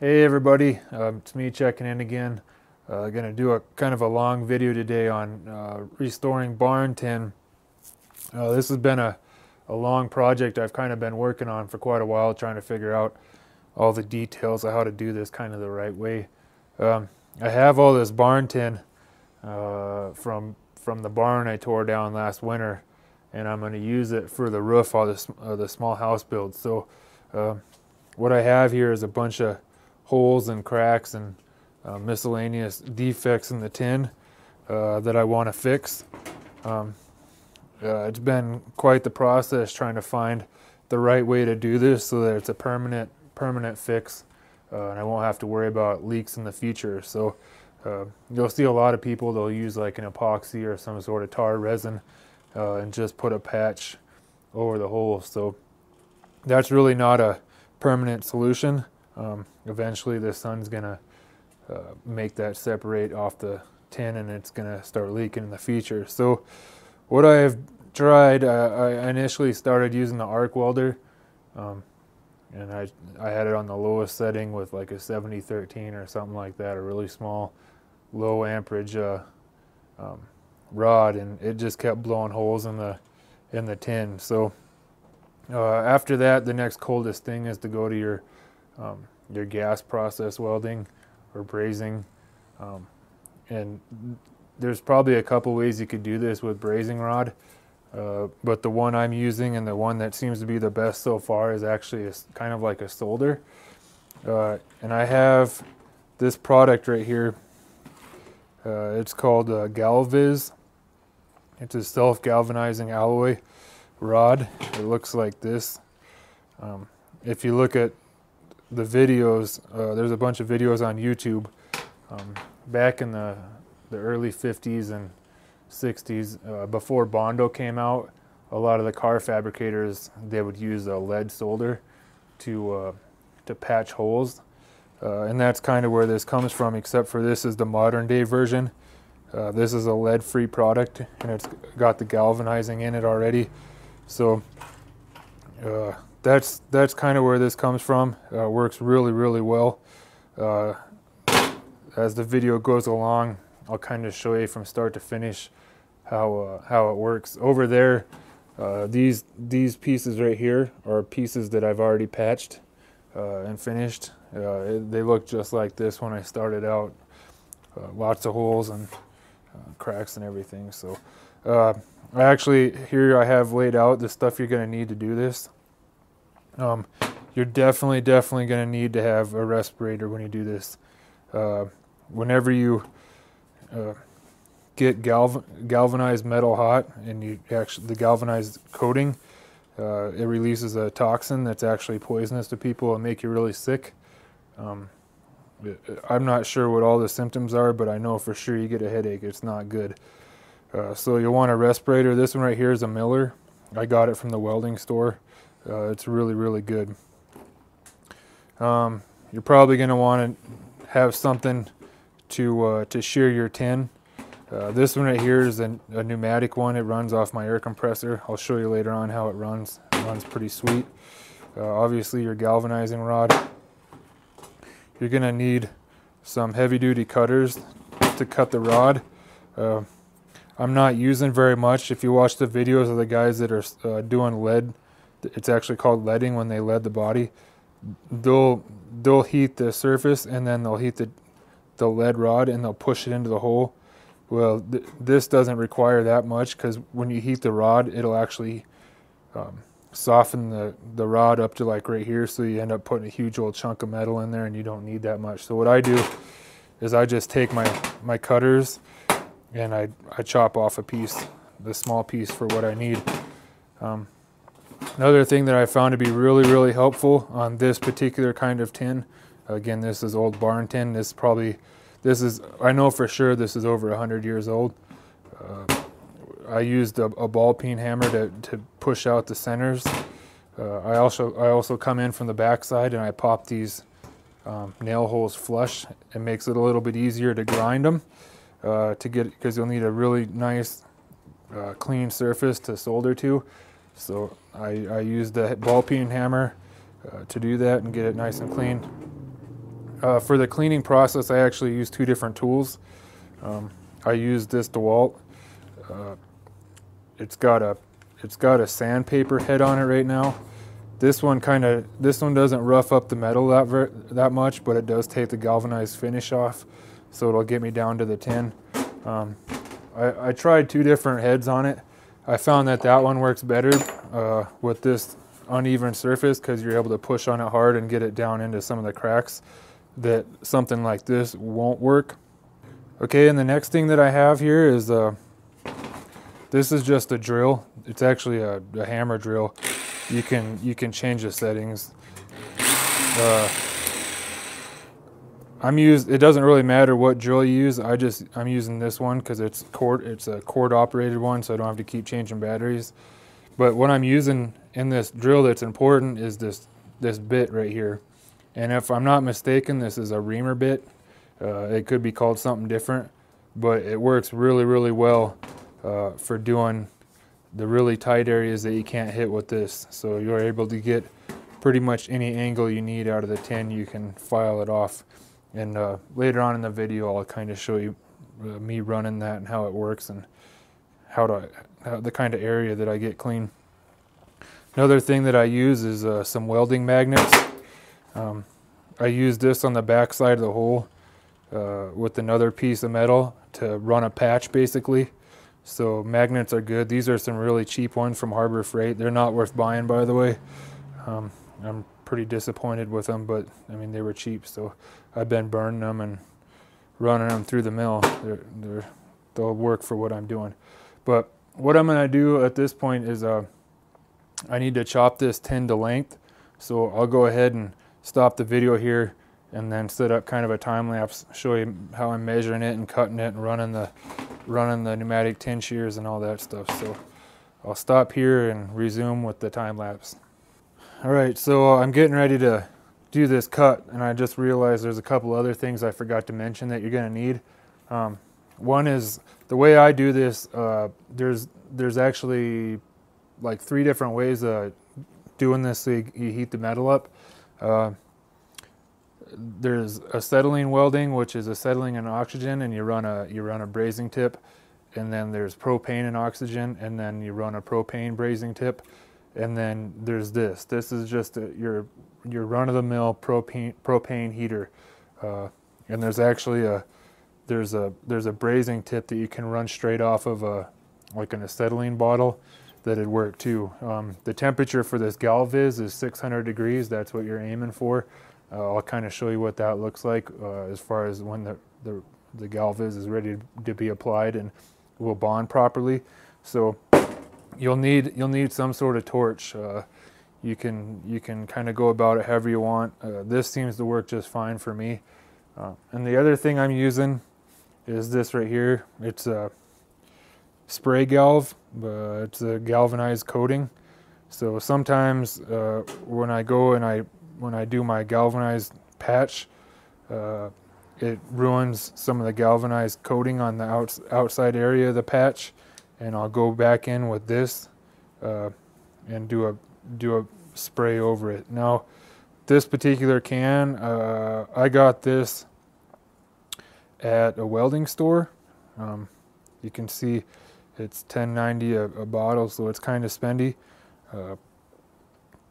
Hey everybody, um, it's me checking in again. Uh, gonna do a kind of a long video today on uh, restoring barn tin. Uh, this has been a, a long project I've kind of been working on for quite a while, trying to figure out all the details of how to do this kind of the right way. Um, I have all this barn tin uh, from from the barn I tore down last winter, and I'm going to use it for the roof of the, the small house build. So, uh, what I have here is a bunch of holes and cracks and uh, miscellaneous defects in the tin uh, that I want to fix. Um, uh, it's been quite the process trying to find the right way to do this so that it's a permanent permanent fix uh, and I won't have to worry about leaks in the future. So uh, you'll see a lot of people they'll use like an epoxy or some sort of tar resin uh, and just put a patch over the hole. So that's really not a permanent solution. Um, eventually, the sun's gonna uh, make that separate off the tin, and it's gonna start leaking in the future. So, what I have tried, uh, I initially started using the arc welder, um, and I I had it on the lowest setting with like a 7013 or something like that, a really small, low amperage uh, um, rod, and it just kept blowing holes in the in the tin. So. Uh, after that, the next coldest thing is to go to your um, your gas process welding or brazing. Um, and there's probably a couple ways you could do this with brazing rod. Uh, but the one I'm using and the one that seems to be the best so far is actually a, kind of like a solder. Uh, and I have this product right here. Uh, it's called uh, Galviz. It's a self-galvanizing alloy rod. It looks like this. Um, if you look at the videos, uh, there's a bunch of videos on YouTube um, back in the, the early 50s and 60s, uh, before Bondo came out, a lot of the car fabricators, they would use a lead solder to, uh, to patch holes. Uh, and that's kind of where this comes from, except for this is the modern day version. Uh, this is a lead free product and it's got the galvanizing in it already. So uh, that's that's kind of where this comes from. Uh, works really really well. Uh, as the video goes along, I'll kind of show you from start to finish how uh, how it works. Over there, uh, these these pieces right here are pieces that I've already patched uh, and finished. Uh, it, they look just like this when I started out. lots of holes and cracks and everything. So. I actually here I have laid out the stuff you're going to need to do this. Um, you're definitely, definitely going to need to have a respirator when you do this. Uh, whenever you uh, get galv galvanized metal hot and you actually the galvanized coating, uh, it releases a toxin that's actually poisonous to people and make you really sick. Um, I'm not sure what all the symptoms are, but I know for sure you get a headache. It's not good. Uh, so you'll want a respirator. This one right here is a Miller. I got it from the welding store. Uh, it's really, really good. Um, you're probably going to want to have something to uh, to shear your tin. Uh, this one right here is a, a, pneumatic one. It runs off my air compressor. I'll show you later on how it runs. It runs pretty sweet. Uh, obviously your galvanizing rod. You're going to need some heavy duty cutters to cut the rod. Uh, I'm not using very much. If you watch the videos of the guys that are uh, doing lead it's actually called leading when they lead the body. They'll they'll heat the surface and then they'll heat the the lead rod and they'll push it into the hole. Well, th this doesn't require that much because when you heat the rod, it'll actually um, soften the, the rod up to like right here. So you end up putting a huge old chunk of metal in there and you don't need that much. So what I do is I just take my, my cutters and I, I chop off a piece, the small piece for what I need. Um, Another thing that I found to be really, really helpful on this particular kind of tin, again, this is old barn tin. This probably, this is, I know for sure this is over 100 years old. Uh, I used a, a, ball peen hammer to, to push out the centers. Uh, I also I also come in from the backside and I pop these um, nail holes flush. It makes it a little bit easier to grind them uh, to get because you'll need a really nice uh, clean surface to solder to. So I, I used the ball peen hammer uh, to do that and get it nice and clean. uh, for the cleaning process, I actually use two different tools. Um, I use this DeWalt. Uh, it's got a it's got a sandpaper head on it right now. This one kind of this one doesn't rough up the metal that ver- that much, but it does take the galvanized finish off, so it'll get me down to the tin. Um, I, I, tried two different heads on it. I found that that one works better uh, with this uneven surface because you're able to push on it hard and get it down into some of the cracks that something like this won't work. Okay, and the next thing that I have here is uh, this is just a drill. It's actually a, a hammer drill. You can you can change the settings. Uh, I'm used. It doesn't really matter what drill you use. I just I'm using this one because it's cord. It's a cord operated one, so I don't have to keep changing batteries. But what I'm using in this drill that's important is this this bit right here. And if I'm not mistaken, this is a reamer bit. Uh, it could be called something different, but it works really, really well uh, for doing the really tight areas that you can't hit with this. So you're able to get pretty much any angle you need out of the tin. You can file it off. And uh, later on in the video, I'll kind of show you uh, me running that and how it works and how to how, the kind of area that I get clean. Another thing that I use is uh, some welding magnets. Um, I use this on the back side of the hole uh, with another piece of metal to run a patch basically. So magnets are good. These are some really cheap ones from Harbor Freight. They're not worth buying by the way. Um, I'm pretty disappointed with them, but I mean they were cheap, so I've been burning them and running them through the mill. They're, they're, they'll work for what I'm doing. But what I'm to do at this point is uh, I need to chop this tin to length. So I'll go ahead and stop the video here and then set up kind of a time lapse, show you how I'm measuring it and cutting it and running the running the pneumatic tin shears and all that stuff. So I'll stop here and resume with the time lapse. All right, so I'm getting ready to do this cut and I just realized there's a couple other things I forgot to mention that you're gonna need. Um, one is the way I do this, uh, there's, there's actually like three different ways of doing this so you, you heat the metal up. Uh, there's acetylene welding, which is acetylene and oxygen, and you run a you run a brazing tip, and then there's propane and oxygen, and then you run a propane brazing tip, and then there's this. This is just a, your your run-of-the-mill propane propane heater, uh, and there's actually a there's a there's a brazing tip that you can run straight off of a like an acetylene bottle that'd work too. Um, the temperature for this Galviz is 600 degrees. That's what you're aiming for. Uh, I'll kind of show you what that looks like uh, as far as when the, the, the Galviz is ready to be applied and will bond properly. So you'll need you'll need some sort of torch. Uh, you can you can kind of go about it however you want. Uh, this seems to work just fine for me. Uh, and the other thing I'm using is this right here. It's a spray galv. Uh, it's a galvanized coating. So sometimes when I go and I when I do my galvanized patch, uh, it ruins some of the galvanized coating on the outs outside area of the patch, and I'll go back in with this uh, and do a do a spray over it. Now, this particular can, uh, I got this at a welding store. Um, you can see it's 10.90 a, a, bottle, so it's kind of spendy. Uh,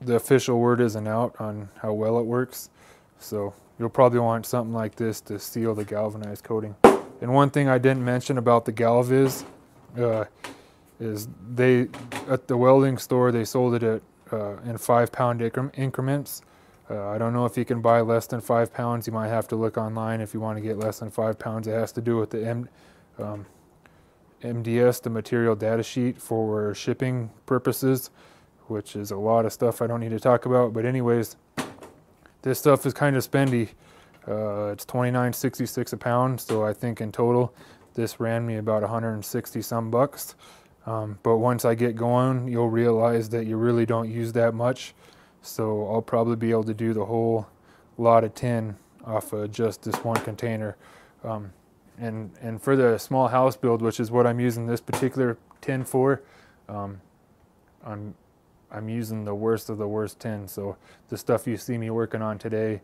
the official word isn't out on how well it works. So you'll probably want something like this to seal the galvanized coating. And one thing I didn't mention about the Galviz uh, is they at the welding store they sold it at uh, in five pound increments. Uh, I don't know if you can buy less than five pounds. You might have to look online if you want to get less than five pounds. It has to do with the M, um, MDS, the material data sheet for shipping purposes which is a lot of stuff I don't need to talk about. But anyways, this stuff is kind of spendy. Uh, it's 29.66 a pound, so I think in total this ran me about 160 some bucks. Um, but once I get going, you'll realize that you really don't use that much. So I'll probably be able to do the whole lot of tin off of just this one container. Um, and and for the small house build, which is what I'm using this particular tin for, um, I'm I'm using the worst of the worst tin. So the stuff you see me working on today,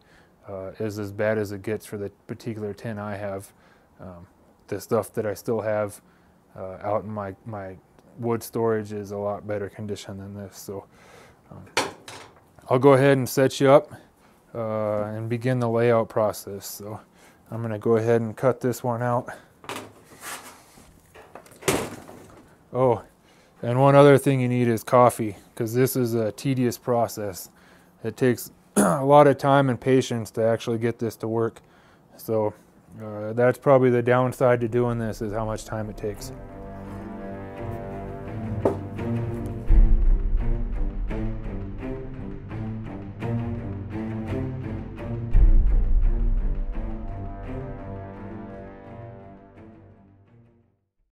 uh, is as bad as it gets for the particular tin I have. The stuff that I still have uh, out in my, my wood storage is a lot better condition than this. So um, I'll go ahead and set you up uh, and begin the layout process. So I'm going to go ahead and cut this one out. Oh, and one other thing you need is coffee because this is a tedious process. It takes a lot of time and patience to actually get this to work. So uh, that's probably the downside to doing this is how much time it takes.